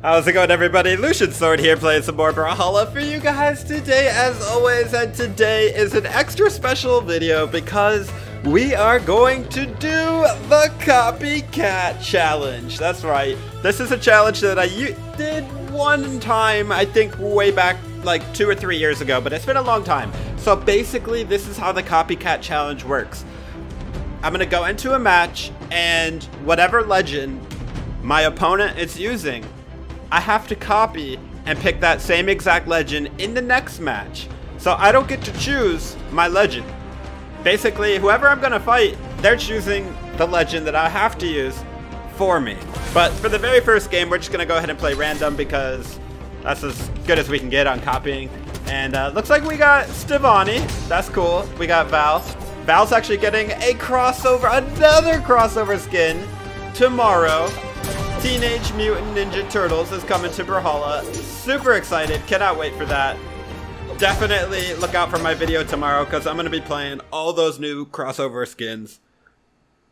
How's it going everybody? Lucian Sword here playing some more Brawlhalla for you guys today as always and today is an extra special video because we are going to do the Copycat Challenge. That's right. This is a challenge that I did one time, I think way back like two or three years ago, but it's been a long time. So basically this is how the Copycat Challenge works. I'm to go into a match and whatever legend my opponent is using I have to copy and pick that same exact legend in the next match. So I don't get to choose my legend. Basically, whoever I'm gonna fight, they're choosing the legend that I have to use for me. But for the very first game, we're just gonna go ahead and play random because that's as good as we can get on copying. And uh, looks like we got Stevonnie. That's cool. We got Val. Val's actually getting a crossover, another crossover skin tomorrow. Teenage Mutant Ninja Turtles is coming to Brawlhalla. Super excited. Cannot wait for that. Definitely look out for my video tomorrow because I'm going to be playing all those new crossover skins.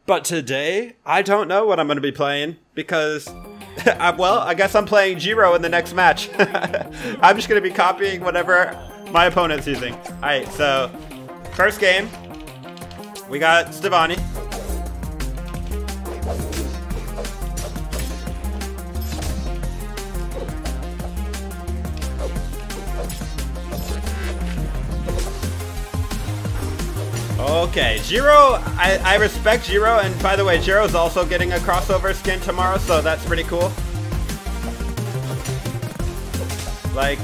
But today, I don't know what I'm going to be playing because, well, I guess I'm playing Jiro in the next match. I'm just going to be copying whatever my opponent's using. Alright, so first game, we got Stevonnie. Okay, Jiro, I, I respect Jiro, and by the way, Jiro's also getting a crossover skin tomorrow, so that's pretty cool. Like,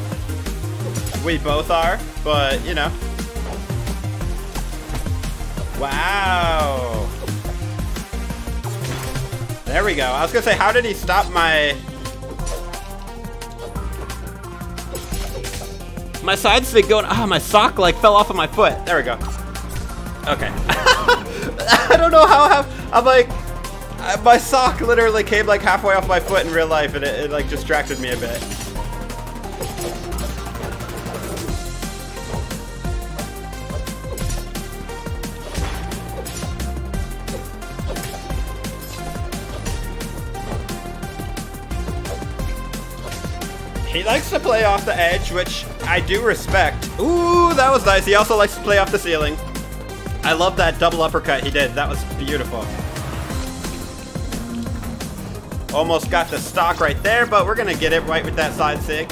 we both are, but, you know. Wow. There we go. I was gonna say, how did he stop my... My side stick going, ah, oh, my sock like fell off of my foot. There we go. Okay. I don't know how I'm like, my sock literally came like halfway off my foot in real life and it, it like distracted me a bit. He likes to play off the edge, which I do respect. Ooh, that was nice. He also likes to play off the ceiling. I love that double uppercut he did. That was beautiful. Almost got the stock right there, but we're going to get it right with that side sig.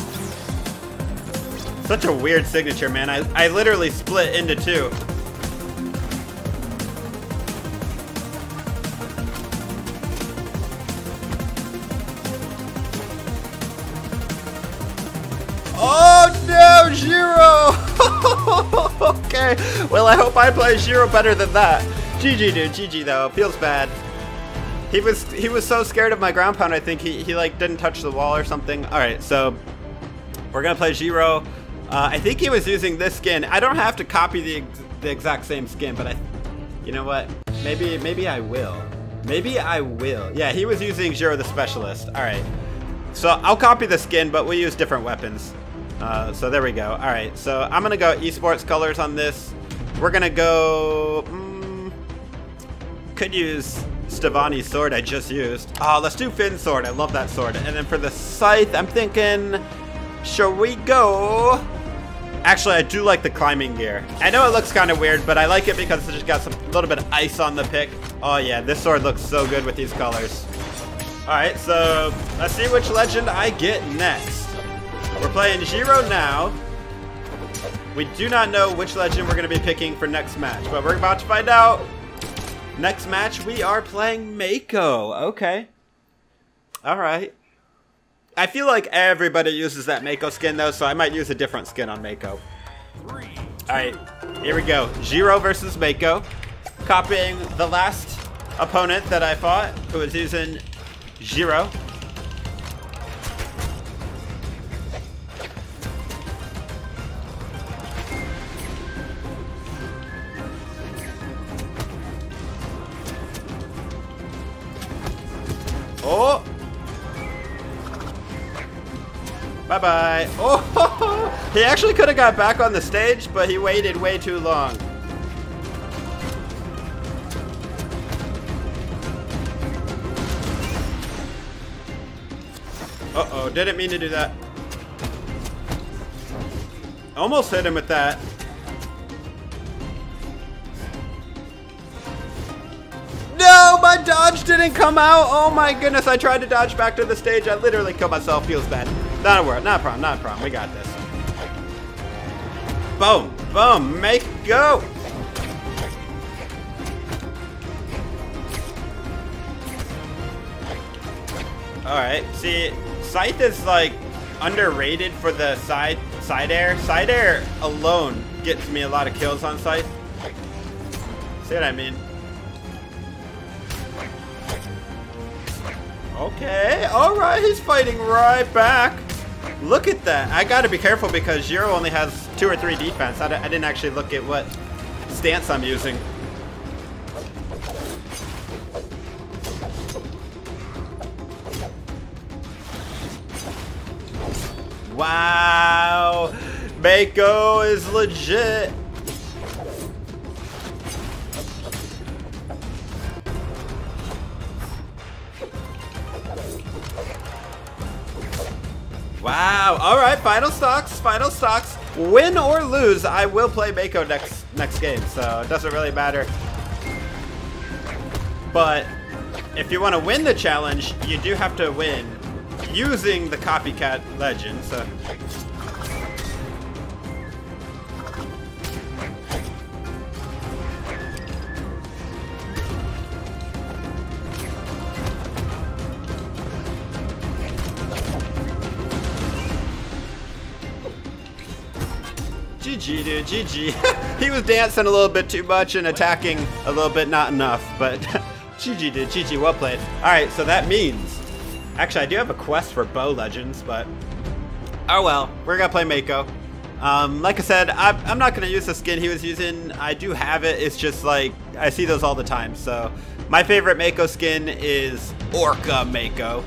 Such a weird signature, man. I, I literally split into two. Okay. Well, I hope I play Jiro better than that. GG, dude. GG, though. Feels bad. He was he was so scared of my ground pound, I think he, he like didn't touch the wall or something. Alright, so we're gonna play Jiro. Uh, I think he was using this skin. I don't have to copy the, the exact same skin, but I, you know what? Maybe maybe I will. Maybe I will. Yeah, he was using Jiro the Specialist. Alright. So I'll copy the skin, but we use different weapons. Uh, so there we go. All right, so I'm gonna go esports colors on this. We're gonna go. Mm, could use Stevonnie's sword I just used. Oh, let's do Finn's sword. I love that sword. And then for the scythe, I'm thinking, shall we go? Actually, I do like the climbing gear. I know it looks kind of weird, but I like it because it's just got some a little bit of ice on the pick. Oh yeah, this sword looks so good with these colors. All right, so let's see which legend I get next. We're playing Jiro now. We do not know which legend we're going to be picking for next match, but we're about to find out. Next match, we are playing Mako. Okay. Alright. I feel like everybody uses that Mako skin, though, so I might use a different skin on Mako. Alright, here we go. Jiro versus Mako. Copying the last opponent that I fought, who was using Jiro. Bye-bye. Oh! He actually could have got back on the stage, but he waited way too long. Uh-oh, didn't mean to do that. Almost hit him with that. No, my dodge didn't come out. Oh my goodness, I tried to dodge back to the stage. I literally killed myself. Feels bad. Not a word, not a problem, not a problem. We got this. Boom, boom, make go. Alright, see, Scythe is like underrated for the side side air. Side air alone gets me a lot of kills on Scythe. See what I mean? Okay, alright, he's fighting right back. Look at that. I gotta be careful because Jiro only has two or three defense. I d I didn't actually look at what stance I'm using. Wow! Mako is legit! Wow. All right. Final stocks. Final stocks. Win or lose, I will play Mako next next game, so it doesn't really matter. But if you want to win the challenge, you do have to win using the copycat legend. So Dude, GG. he was dancing a little bit too much and attacking a little bit not enough, but GG, dude, GG, well played. Alright, so that means... Actually, I do have a quest for Bow Legends, but... Oh well, we're gonna play Mako. Um, like I said, I, I'm not gonna use the skin he was using. I do have it, it's just like, I see those all the time, so... My favorite Mako skin is Orca Mako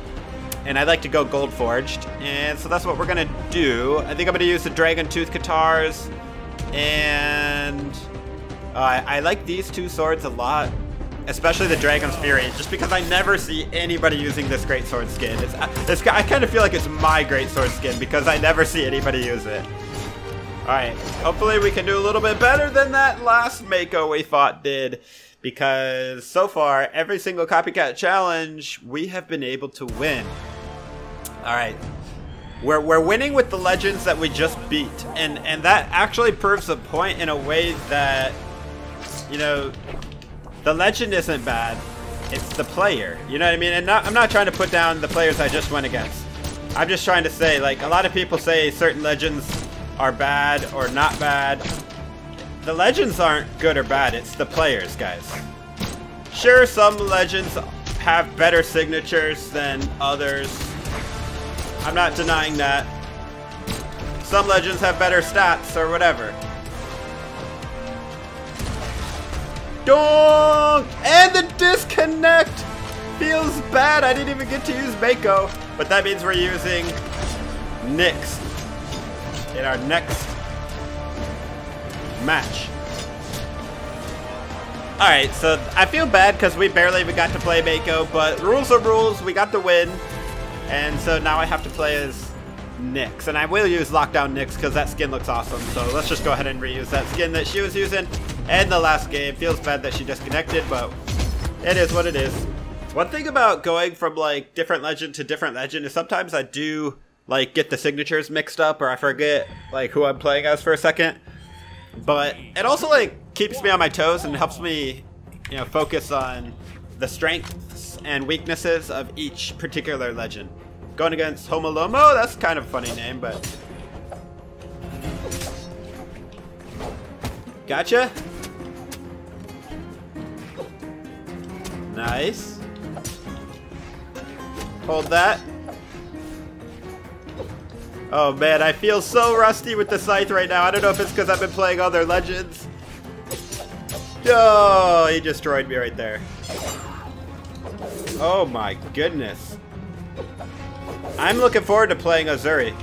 and I'd like to go gold forged. And so that's what we're gonna do. I think I'm gonna use the Dragon Tooth Katars, and uh, I, like these two swords a lot, especially the Dragon's Fury, just because I never see anybody using this Great Sword skin. It's, uh, it's I kind of feel like it's my Great Sword skin because I never see anybody use it. Alright, hopefully we can do a little bit better than that last Mako we fought did because so far, every single copycat challenge, we have been able to win. All right. We're, we're winning with the legends that we just beat. And, and that actually proves a point in a way that, you know, the legend isn't bad. It's the player. You know what I mean? And not, I'm not trying to put down the players I just went against. I'm just trying to say, like, a lot of people say certain legends are bad or not bad. The legends aren't good or bad, it's the players, guys. Sure, some legends have better signatures than others. I'm not denying that. Some legends have better stats or whatever. Donk! And the disconnect! Feels bad, I didn't even get to use Mako. But that means we're using Nyx in our next match. Alright, so I feel bad because we barely even got to play Mako, but rules are rules, we got the win. And so now I have to play as Nyx. And I will use Lockdown Nyx because that skin looks awesome. So let's just go ahead and reuse that skin that she was using in the last game. Feels bad that she disconnected, but it is what it is. One thing about going from like different legend to different legend is sometimes I do like get the signatures mixed up or I forget like who I'm playing as for a second. But it also like keeps me on my toes and helps me, you know, focus on the strengths and weaknesses of each particular legend. Going against Homolomo, that's kind of a funny name, but... Gotcha. Nice. Hold that. Oh man, I feel so rusty with the scythe right now. I don't know if it's because I've been playing other legends. Oh, he destroyed me right there. Oh my goodness. I'm looking forward to playing Azuri.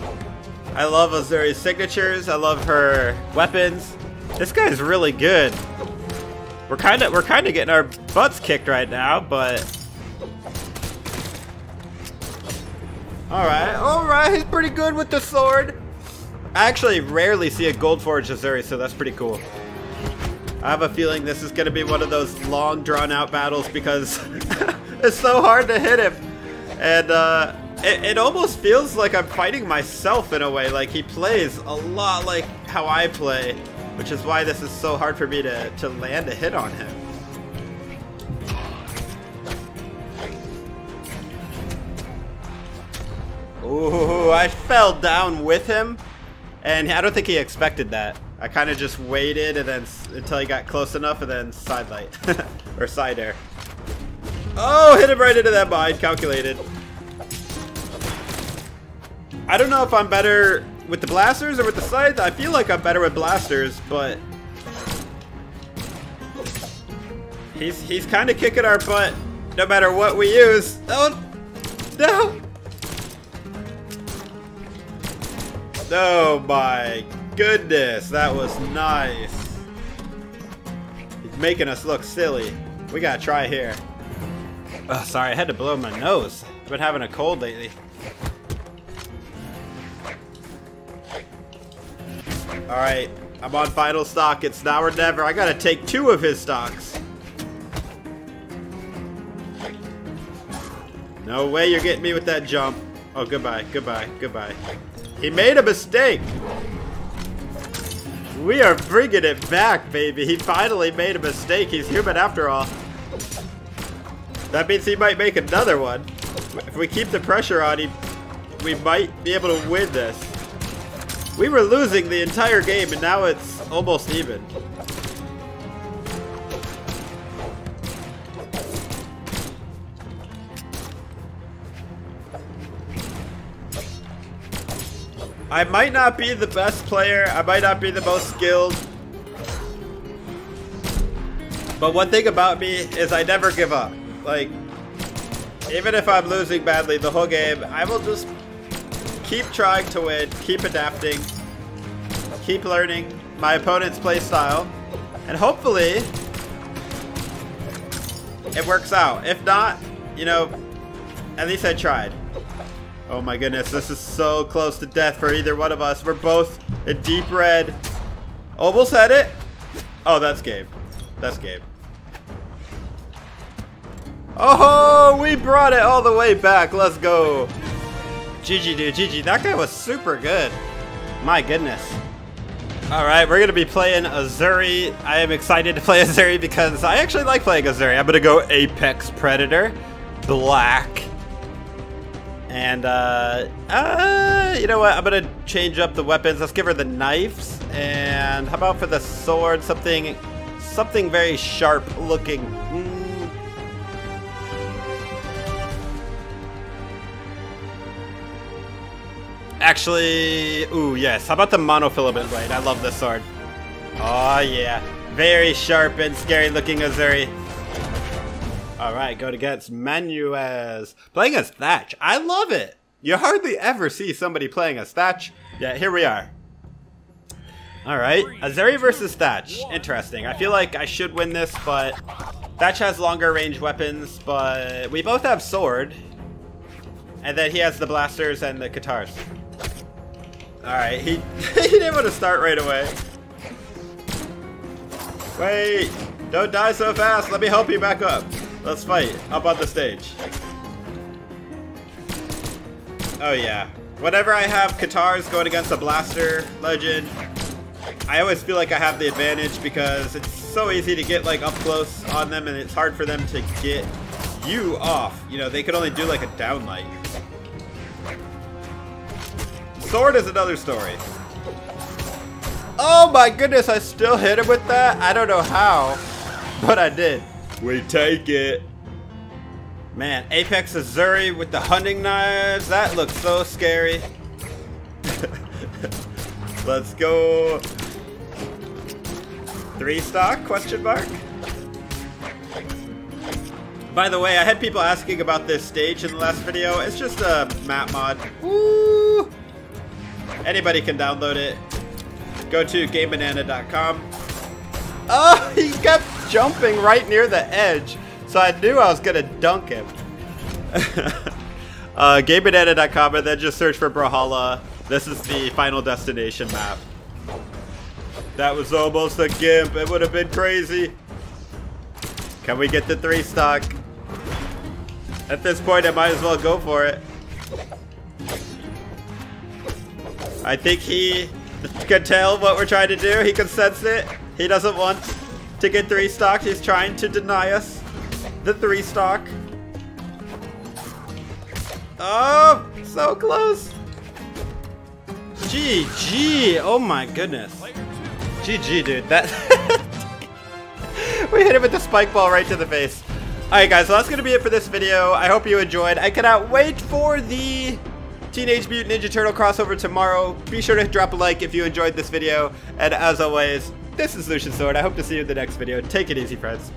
I love Azuri's signatures. I love her weapons. This guy's really good. We're kind of we're kind of getting our butts kicked right now, but Alright, alright, he's pretty good with the sword. I actually rarely see a Gold Forge Azuri, so that's pretty cool. I have a feeling this is going to be one of those long drawn out battles because it's so hard to hit him. And uh, it, it almost feels like I'm fighting myself in a way. Like he plays a lot like how I play, which is why this is so hard for me to, to land a hit on him. Ooh, I fell down with him, and I don't think he expected that. I kind of just waited and then until he got close enough and then side light or side air. Oh, hit him right into that mine. Calculated. I don't know if I'm better with the blasters or with the scythe. I feel like I'm better with blasters, but he's he's kind of kicking our butt no matter what we use. Oh, no. Oh my goodness, that was nice. He's making us look silly. We gotta try here. Oh, sorry, I had to blow my nose. I've been having a cold lately. Alright, I'm on final stock. It's now or never. I gotta take two of his stocks. No way you're getting me with that jump. Oh, goodbye, goodbye, goodbye. He made a mistake! We are bringing it back, baby. He finally made a mistake. He's human after all. That means he might make another one. If we keep the pressure on him, we might be able to win this. We were losing the entire game, and now it's almost even. I might not be the best player. I might not be the most skilled. But one thing about me is I never give up. Like, even if I'm losing badly the whole game, I will just keep trying to win, keep adapting, keep learning my opponent's playstyle, and hopefully it works out. If not, you know, at least I tried. Oh my goodness, this is so close to death for either one of us. We're both in deep red. Oh, Almost had it. Oh, that's Gabe. That's Gabe. Oh, we brought it all the way back. Let's go. GG, dude. GG. That guy was super good. My goodness. Alright, we're going to be playing Azuri. I am excited to play Azuri because I actually like playing Azuri. I'm going to go Apex Predator. Black. And, uh, uh, you know what? I'm gonna change up the weapons. Let's give her the knives. And how about for the sword? Something, something very sharp looking. Mm. Actually, ooh, yes. How about the monofilament blade? I love this sword. Oh, yeah. Very sharp and scary looking Azuri. Alright, going against Manuez. Playing as Thatch. I love it. You hardly ever see somebody playing as Thatch. Yeah, here we are. Alright, Azuri versus Thatch. Interesting. I feel like I should win this, but Thatch has longer range weapons, but we both have sword. And then he has the blasters and the guitars. Alright, he, he didn't want to start right away. Wait, don't die so fast. Let me help you back up. Let's fight up on the stage. Oh yeah. Whenever I have guitars going against a blaster legend, I always feel like I have the advantage because it's so easy to get like up close on them and it's hard for them to get you off. You know, they could only do like a downlight. Sword is another story. Oh my goodness, I still hit him with that? I don't know how, but I did. We take it. Man, Apex Azuri with the hunting knives. That looks so scary. Let's go. Three stock, question mark? By the way, I had people asking about this stage in the last video. It's just a map mod. Woo! Anybody can download it. Go to GameBanana.com. Oh, he kept jumping right near the edge. So I knew I was going to dunk him. uh, GameBanana.com and then just search for Brawlhalla. This is the final destination map. That was almost a gimp. It would have been crazy. Can we get the three stock? At this point, I might as well go for it. I think he can tell what we're trying to do. He can sense it. He doesn't want to get three stock. He's trying to deny us the three stock. Oh, so close. GG. Oh my goodness. GG, dude. That we hit him with the spike ball right to the face. Alright guys, so that's going to be it for this video. I hope you enjoyed. I cannot wait for the Teenage Mutant Ninja Turtle crossover tomorrow. Be sure to drop a like if you enjoyed this video. And as always, this is Lucian Sword. I hope to see you in the next video. Take it easy, friends.